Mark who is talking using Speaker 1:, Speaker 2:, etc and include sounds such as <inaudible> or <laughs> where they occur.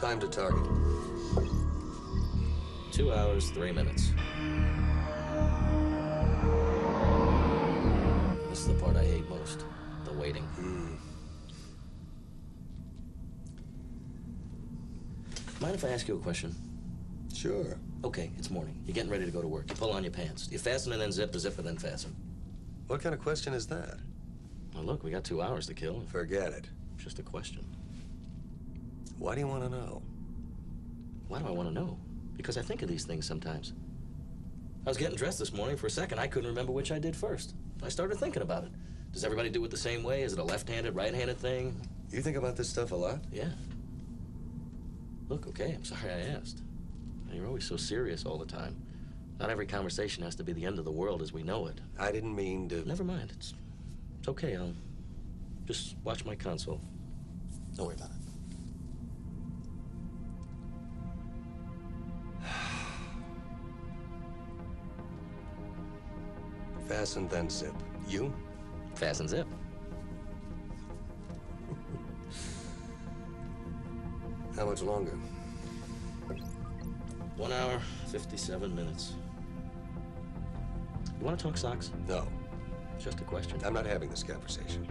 Speaker 1: Time to target.
Speaker 2: Two hours, three minutes. This is the part I hate most the waiting. Hmm. Mind if I ask you a question?
Speaker 1: Sure.
Speaker 2: Okay, it's morning. You're getting ready to go to work. You pull on your pants. You fasten and then zip, the zipper then fasten.
Speaker 1: What kind of question is that?
Speaker 2: Well, look, we got two hours to kill.
Speaker 1: Forget it.
Speaker 2: It's just a question.
Speaker 1: Why do you want to know?
Speaker 2: Why do I want to know? Because I think of these things sometimes. I was getting dressed this morning. For a second, I couldn't remember which I did first. I started thinking about it. Does everybody do it the same way? Is it a left-handed, right-handed thing?
Speaker 1: You think about this stuff a lot?
Speaker 2: Yeah. Look, okay, I'm sorry I asked. You're always so serious all the time. Not every conversation has to be the end of the world as we know it.
Speaker 1: I didn't mean to.
Speaker 2: Never mind. It's, it's okay. I'll just watch my console. Don't worry about it.
Speaker 1: Fasten, then zip. You?
Speaker 2: Fasten zip. <laughs>
Speaker 1: How much longer?
Speaker 2: One hour, 57 minutes. You want to talk socks?
Speaker 1: No.
Speaker 2: Just a question.
Speaker 1: I'm not having this conversation.